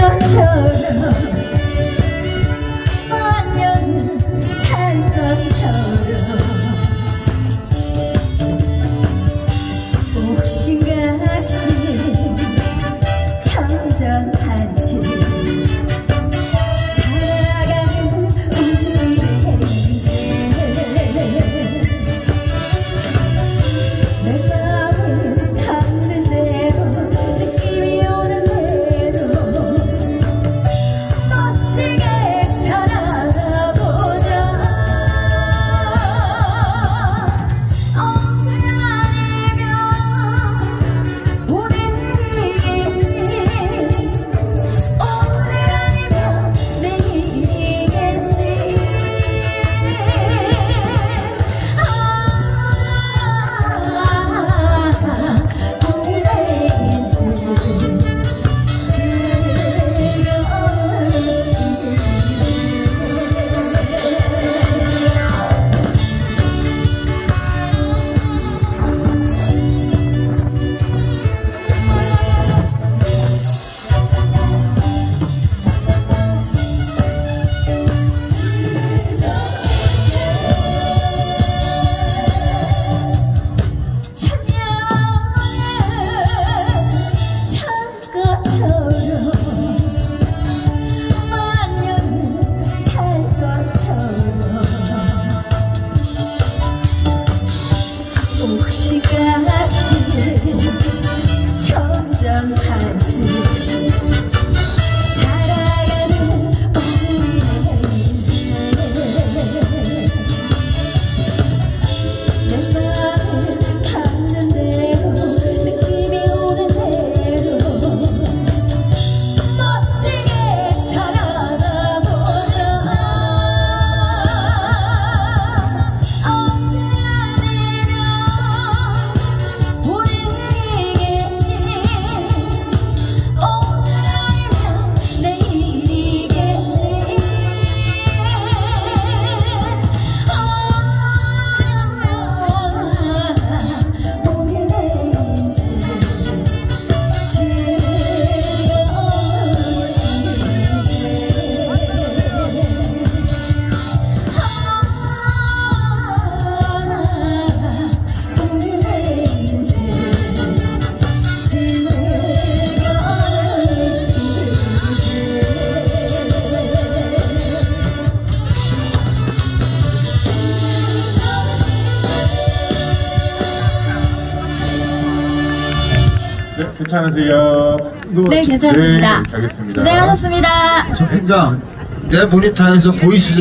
Nocturnal 네, 괜찮으세요? 네, 네 괜찮습니다. 네, 고생하셨습니다. 정 팀장, 내 모니터에서 보이시죠?